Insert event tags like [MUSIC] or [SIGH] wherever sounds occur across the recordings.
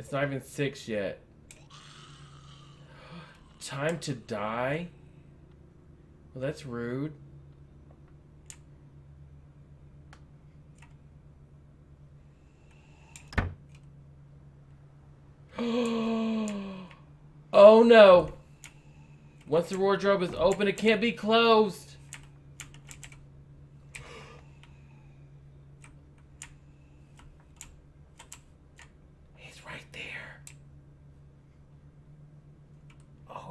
It's not even six yet. [GASPS] Time to die? Well, that's rude. [GASPS] oh no! Once the wardrobe is open, it can't be closed.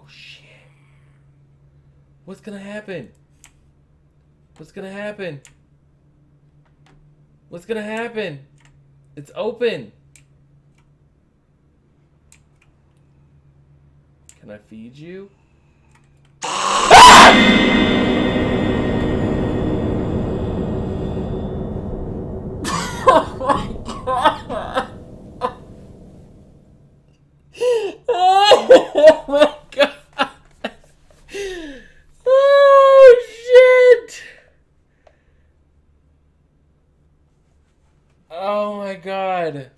Shit. What's gonna happen? What's gonna happen? What's gonna happen? It's open. Can I feed you? [LAUGHS] oh my god! Oh my god! Oh shit! Oh my god!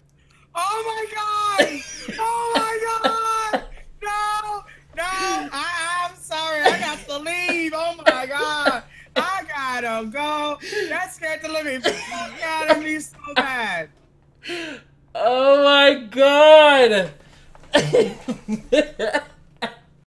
Oh my god! Oh my god! No! No! I, I'm sorry. I got to leave. Oh my god! I gotta go. That scared the living out of me so bad. Oh my god! [LAUGHS]